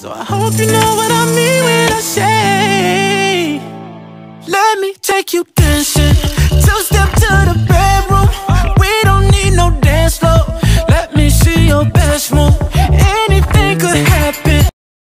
So I hope you know what I mean when I say, let me take you dancing.